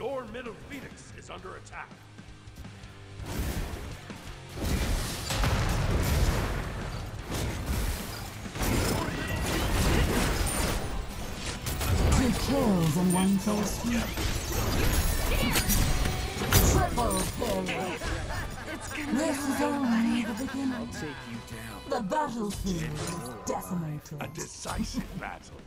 Your middle phoenix is under attack. Two kills in one fell swoop. Triple kill. This is only the beginning. The battlefield is decimated. A decisive battle.